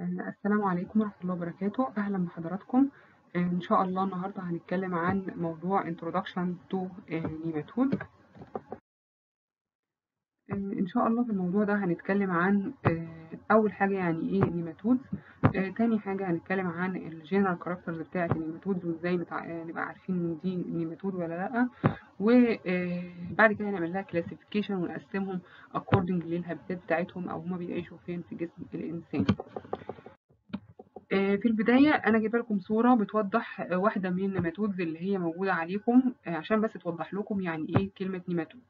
آه، السلام عليكم ورحمة الله وبركاته. أهلا بحضراتكم. آه، إن شاء الله النهاردة هنتكلم عن موضوع Introduction to آه، Nematode إن شاء الله في الموضوع ده هنتكلم عن آه، أول حاجة يعني إيه nematodes آه، تاني حاجة هنتكلم عن ال general characters بتاعة ال nematodes وإزاي بتع... آه، نبقى عارفين إن دي نيماتود ولا لأ وبعد كده هنعمل لها classification ونقسمهم according لل habitat بتاعتهم أو هما بيعيشوا فين في جسم الإنسان. آه، في البداية أنا جايبة لكم صورة بتوضح واحدة من ال nematodes اللي هي موجودة عليكم عشان بس توضح لكم يعني إيه كلمة نيماتود.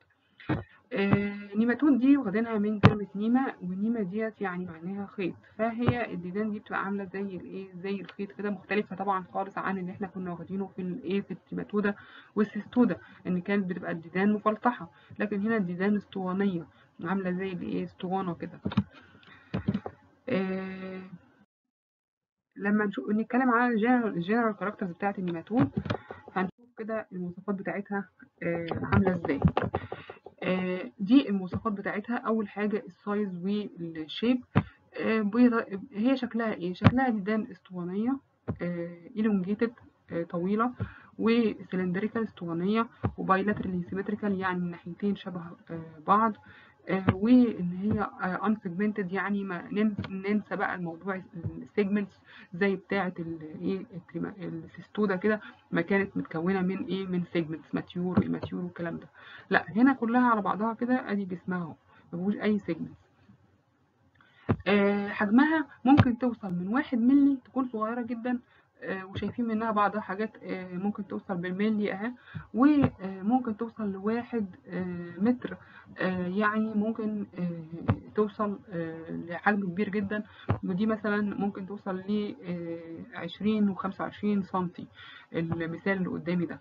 آه، نيماتود دي واخدينها من كلمة nema وال nema ديت يعني معناها خيط. فهي الديدان دي بتبقى عاملة زي الإيه زي الخيط كده مختلفة طبعا خالص عن اللي إحنا كنا واخدينه في الإيه في ال trematoda وال Cestoda إن كانت بتبقى الديدان مفلطحة. لكن هنا الديدان اسطوانية عاملة زي الإيه اسطوانة كده. آه، لما نشوف نتكلم عن ال general characters بتاعة النيماتود هنشوف كده المواصفات بتاعتها آه، عاملة إزاي. دي المواصفات بتاعتها. أول حاجة ال size وال shape. آه، هي شكلها إيه؟ شكلها ديدان إسطوانية elongated طويلة و cylindrical إسطوانية و bilaterally symmetrical يعني من ناحيتين شبه آه، بعض. آه، وإن هي unsegmented يعني ما نن- ننسى بقى الموضوع ال segments زي بتاعة الايه ال Cestoda كده ما كانت متكونة من إيه من segments immature و mature والكلام ده. لا هنا كلها على بعضها كده أدي جسمها أهو ما فيهوش أي segments آه، حجمها ممكن توصل من واحد ملي تكون صغيرة جدا آه، وشايفين منها بعض حاجات آه، ممكن توصل بالملي اهي وممكن توصل لواحد آه، متر. آه، يعني ممكن آه، توصل آه، لحجم كبير جدا. ودي مثلا ممكن توصل ل عشرين وخمسة وعشرين سنتي المثال اللي قدامي ده.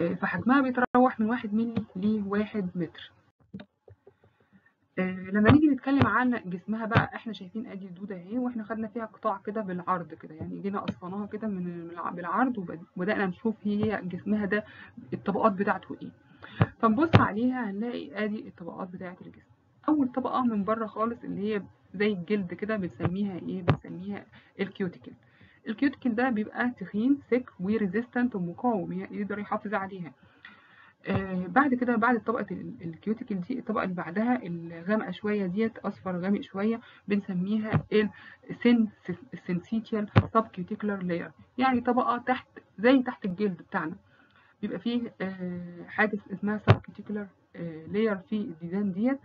آه، فحجمها بيتراوح من واحد ملي لواحد متر. آه، لما نيجي نتكلم عن جسمها بقى إحنا شايفين آدي الدوده اهي وإحنا خدنا فيها قطاع كده بالعرض كده يعني جينا قصيناها كده من من الع- بالعرض وبد- وبدأنا نشوف هي جسمها ده الطبقات بتاعته إيه. فنبص عليها هنلاقي آدي الطبقات بتاعه الجسم. أول طبقة من بره خالص اللي هي زي الجلد كده بنسميها إيه؟ بنسميها ال cuticle. ال cuticle ده بيبقى تخين سك و resistant ومقاوم يقدر يحافظ عليها. آه، بعد كده بعد طبقة ال- ال cuticle دي الطبقة اللي بعدها الغامقة شوية ديت أصفر غامق شوية بنسميها ال syncytial subcuticular layer يعني طبقة تحت زي تحت الجلد بتاعنا. بيبقى فيه آه، حاجة اسمها subcuticular layer في الديدان ديت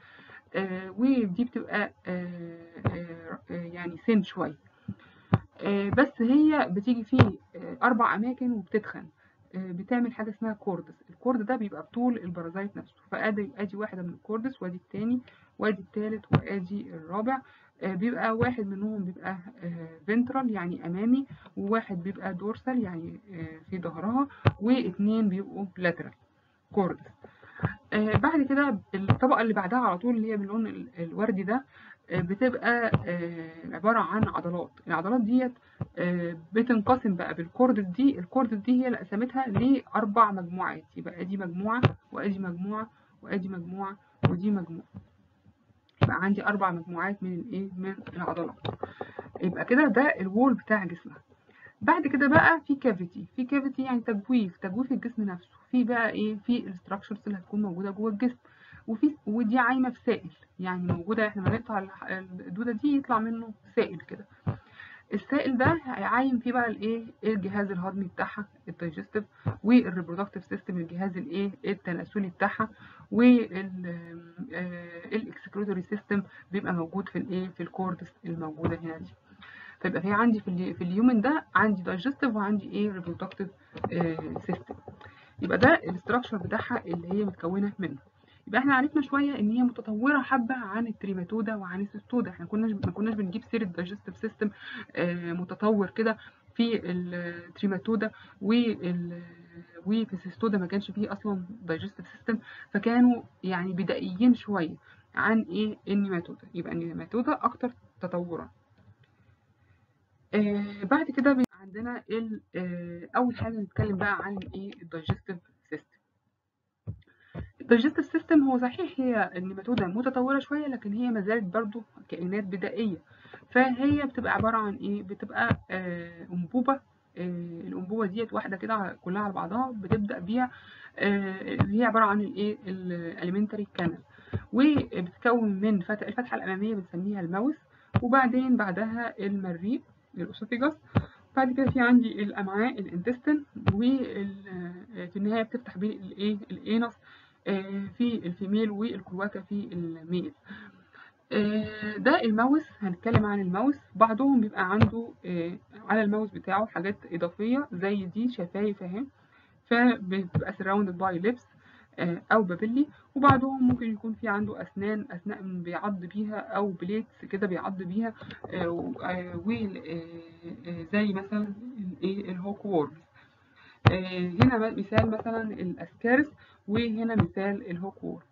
آه، ودي بتبقى آه، يعني thin شوية. بس هي بتيجي في آه، أربع أماكن وبتتخن. بتعمل حاجة اسمها cords. ال cord ده بيبقى بطول ال parasite نفسه. فأدي أدي واحدة من ال cords وأدي التاني وأدي التالت وأدي الرابع. آه، بيبقى واحد منهم بيبقى ventral يعني أمامي وواحد بيبقى dorsal يعني آه، في ظهرها واتنين بيبقوا lateral cords. آه، بعد كده الطبقة اللي بعدها على طول اللي هي باللون ال- الوردي ده آه، بتبقى آه، عبارة عن عضلات. العضلات ديت آه، بتنقسم بقى بال cords دي ال cords دي هي اللي قسمتها لأربع مجموعات. يبقى أدي مجموعة وأدي مجموعة وأدي مجموعة ودي مجموعة. يبقى عندي أربع مجموعات من الايه من العضلات. يبقى كده ده ال wall بتاع جسمها بعد كده بقى في cavity في cavity يعني تجويف تجويف الجسم نفسه. في بقى إيه؟ في ال structures اللي هتكون موجودة جوه الجسم. وفي ودي عايمة في سائل. يعني موجودة إحنا لما نقطع الدودة دي يطلع منه سائل كده. السائل ده هيعايم فيه بقى الايه؟ الجهاز الهضمي بتاعها ال digestive وال reproductive system الجهاز الايه؟ التناسلي بتاعها وال excretory system بيبقى موجود في الايه؟ في ال cords الموجودة هنا دي. فيبقى في عندي في في ال lumen ده عندي digestive وعندي إيه؟ reproductive system. يبقى ده ال structure بتاعها اللي هي متكونة منه. يبقى إحنا عرفنا شوية إن هي متطورة حبة عن ال Trematoda وعن ال Cestoda. إحنا كناش ما كناش بنجيب سيرة digestive system متطور كده في ال Trematoda وال وفي ال Cestoda ما كانش فيه أصلا digestive system فكانوا يعني بدائيين شوية عن إيه؟ النيماتودا. يبقى النيماتودا أكتر تطورا آه بعد كده عندنا آه أول حاجة نتكلم بقى عن إيه؟ ال digestive ال digestive system هو صحيح هي النيماتودا متطورة شوية لكن هي ما زالت برضه كائنات بدائية. فهي بتبقى عبارة عن إيه؟ بتبقى آه أنبوبة آه الأنبوبة ديت واحدة كده كلها على بعضها بتبدأ بيها آه هي عبارة عن الايه ال alimentary canal وبتتكون من فتح الفتحة الأمامية بنسميها ال mouth وبعدين بعدها المريء ال esophagus بعد كده في عندي الأمعاء ال intestine وفي النهاية بتفتح بين الايه ال anus في ال female وال cloaca في ال male. ده ال mouth هنتكلم عن ال mouth. بعضهم بيبقى عنده على ال mouth بتاعه حاجات إضافية زي دي شفايف أهي. فبتبقى surrounded by lips أو papillae. وبعضهم ممكن يكون في عنده أسنان أسنان بيعض بيها أو plates كده بيعض بيها. زي مثلا ال hookworms هنا مثال مثلا الأسكارس وهنا مثال الهوك وورم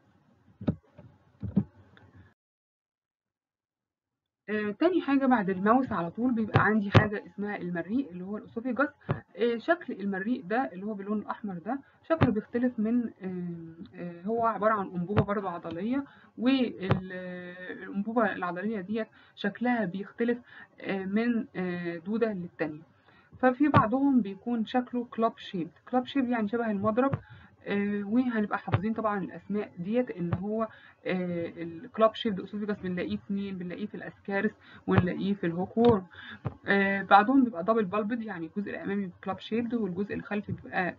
آه، تاني حاجة بعد الماوس على طول بيبقى عندي حاجة اسمها المريء اللي هو الأسوفيجاس آه، شكل المريء ده اللي هو باللون الأحمر ده شكله بيختلف من آه، هو عبارة عن أنبوبة برضه عضلية والأنبوبة العضلية ديت شكلها بيختلف من دودة للتانية. ففي بعضهم بيكون شكله club shape club shape يعني شبه المضرب آه وهنبقى حافظين طبعا الأسماء ديت إن هو آه ال club shape esophagus بنلاقيه مين بنلاقيه في الأسكارس ونلاقيه في ال hookworm آه بعضهم بيبقى double bulbed يعني الجزء الأمامي club shaped والجزء الخلفي بيبقى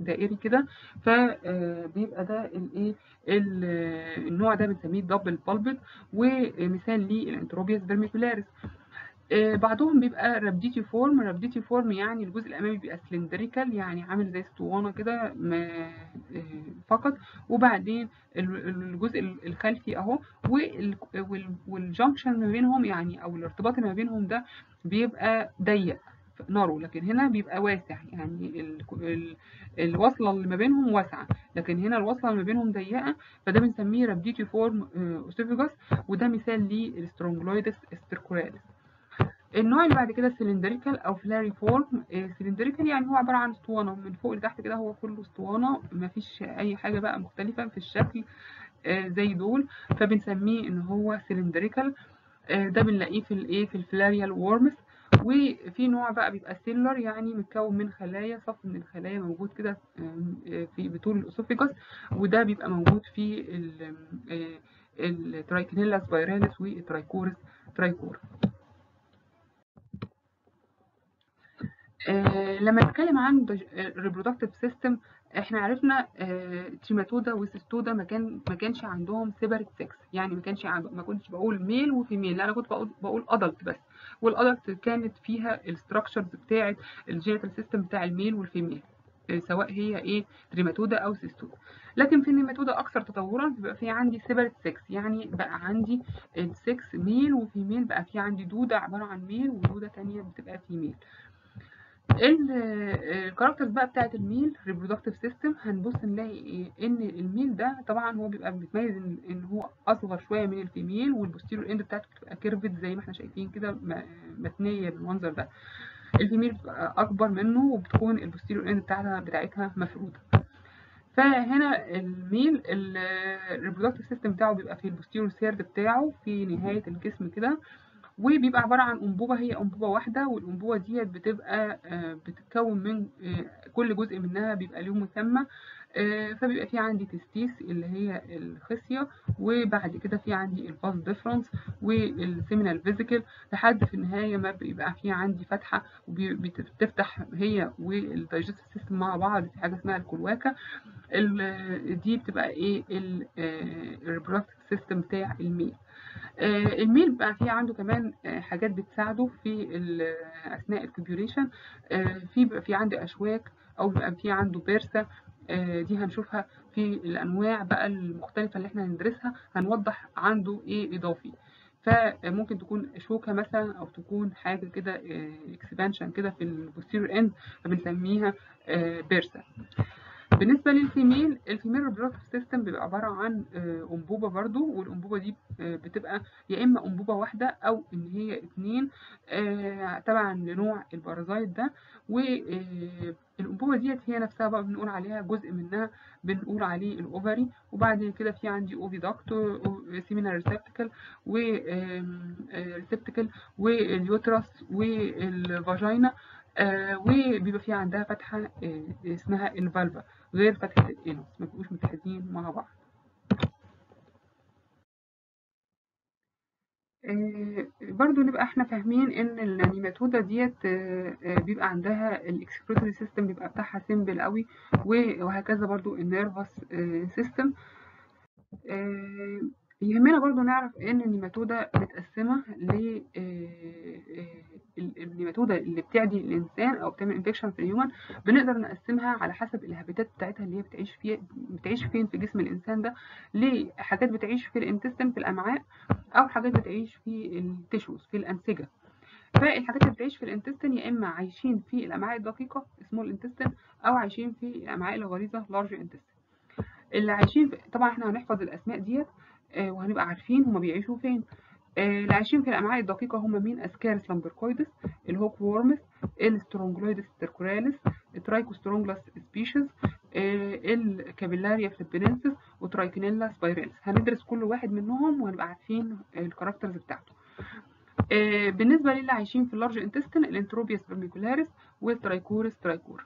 دائري كده. فبيبقى ده الايه النوع ده بنسميه double bulbed ومثال ليه ال Enterobius vermicularis آه بعضهم بيبقى rhabditiform rhabditiform يعني الجزء الأمامي بيبقى cylindrical يعني عامل زي اسطوانة كده آه فقط. وبعدين الجزء الخلفي أهو. وال junction ما بينهم يعني أو الارتباط ما بينهم ده بيبقى ضيق narrow لكن هنا بيبقى واسع يعني ال ال الوصلة اللي ما بينهم واسعة. لكن هنا الوصلة اللي ما بينهم ضيقة فده بنسميه rhabditiform oesophagus وده مثال لل Strongyloides stercoralis النوع اللي بعد كده cylindrical أو filariform cylindrical يعني هو عبارة عن أسطوانة. من فوق لتحت كده هو كله أسطوانة مفيش أي حاجة بقى مختلفة في الشكل زي دول. فبنسميه إن هو cylindrical ده بنلاقيه في الايه في ال filarial worms وفي نوع بقى بيبقى cellular يعني متكون من خلايا صف من الخلايا موجود كده في بطول ال oesophagus وده بيبقى موجود في ال Trichinella spiralis وال Trichuris trichiura آه لما نتكلم عن ال reproductive system إحنا عرفنا آه Trematoda و Cestoda ما كان ما كانش عندهم separate sex يعني ما كانش ما كنتش بقول male و female لا أنا كنت بقول بقول adult بس. وال adult كانت فيها ال structures بتاعه ال genital system بتاع ال male وال female آه سواء هي إيه Trematoda أو Cestoda لكن في النيماتودا أكثر تطورا بيبقى في عندي separate sex يعني بقى عندي ال sex male و female بقى في عندي دودة عبارة عن male ودودة ثانية بتبقى female ال characters بقى بتاعت ال male reproductive system هنبص نلاقي؟ ان ال male ده طبعا هو بيبقى بيتميز ان, إن هو أصغر شوية من ال female وال posterior end بتاعته بتبقى curved زي ما إحنا شايفين كده متنية بالمنظر ده ال female بتبقى أكبر منه وبتكون ال posterior end بتاعتها بتاعتها مفرودة فهنا ال male ال reproductive system بتاعه بيبقى في ال posterior third بتاعه في نهاية الجسم كده وبيبقى عبارة عن أنبوبة هي أنبوبة واحدة والأنبوبة ديت بتبقى بتتكون من كل جزء منها بيبقى له مسمى فبيبقى في عندي testis اللي هي الخصية وبعد كده في عندي ال vas deferens وال seminal vesicle لحد في النهاية ما بيبقى في عندي فتحة وبتفتح هي وال digestive system مع بعض في حاجة اسمها ال cloaca. دي بتبقى إيه ال reproductive system بتاع ال male. ال male بقى فيه عنده كمان حاجات بتساعده في أثناء ال copulation في بقى في عنده أشواك أو بيبقى في عنده bursa دي هنشوفها في الأنواع بقى المختلفة اللي إحنا هندرسها. هنوضح عنده إيه إضافي. فممكن تكون شوكة مثلا أو تكون حاجة كده expansion كده في ال posterior end فبنسميها bursa بالنسبة لل female ال female reproductive system بيبقى عبارة عن آه، أنبوبة برضو والأنبوبة دي آه، بتبقى يا إما أنبوبة واحدة أو إن هي اتنين آه، تبعا لنوع ال parasite ده. والأنبوبة ديت هي نفسها بقى بنقول عليها جزء منها بنقول عليه ال ovary. وبعد كده في عندي oviduct seminal receptacle و receptacle وال uterus وال vagina وبيبقى في عندها فتحة آه اسمها ال vulva غير فتحة ال anus. ما بيبقوش متحدين مع بعض. آه برضو نبقى إحنا فاهمين إن النيماتودا ديت بيبقى عندها ال excretory system بيبقى بتاعها simple قوي وهكذا برضو ال nervous system يهمنا برضو نعرف إن النيماتودا متقسمة ل النيماتودا اللي بتعدي الإنسان أو بتعمل infection في ال human بنقدر نقسمها على حسب ال habitat بتاعتها اللي هي بتعيش فيها بتعيش فين في جسم الإنسان ده لحاجات بتعيش في ال intestine في الأمعاء أو حاجات بتعيش في ال tissues في الأنسجة. فالحاجات اللي بتعيش في ال intestine يا إما عايشين في الأمعاء الدقيقة small intestine أو عايشين في الامعاء الغليظه large intestine اللي عايشين في... طبعا إحنا هنحفظ الأسماء ديت آه وهنبقى عارفين هما بيعيشوا فين. آه اللي عايشين في الأمعاء الدقيقة هم مين؟ Ascaris lumbricoides ال hookworms ال Strongyloides stercoralis ال Trichostrongylus species آه ال Capillaria philippinensis و Trichinella spiralis هندرس كل واحد منهم وهنبقى عارفين ال characters بتاعته. آه بالنسبة للي عايشين في ال large intestine ال Enterobius vermicularis وال Trichuris trichiura.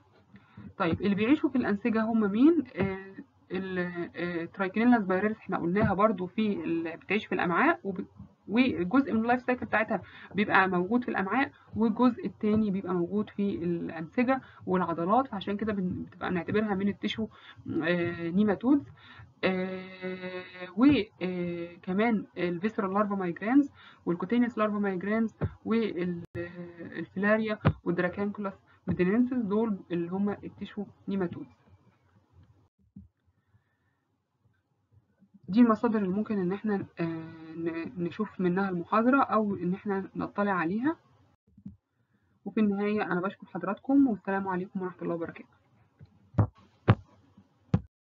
طيب اللي بيعيشوا في الأنسجة هم مين؟ آه ال Trichinella spiralis إحنا قلناها برضو في بتعيش في الأمعاء وب... وجزء من ال life cycle بتاعتها بيبقى موجود في الأمعاء والجزء التاني بيبقى موجود في الانسجه والعضلات فعشان كده بتبقى نعتبرها من ال tissue آه nematodes آه وكمان الفيسرال لارفا مايجرانز والكوتينيس لارفا مايجرانز والفيلاريا والدراكانكولاس ميدينينسيس دول اللي هم ال tissue nematodes دي المصادر اللي ممكن إن إحنا نشوف منها المحاضرة أو إن إحنا نطلع عليها. وفي النهاية أنا بشكر حضراتكم والسلام عليكم ورحمة الله وبركاته.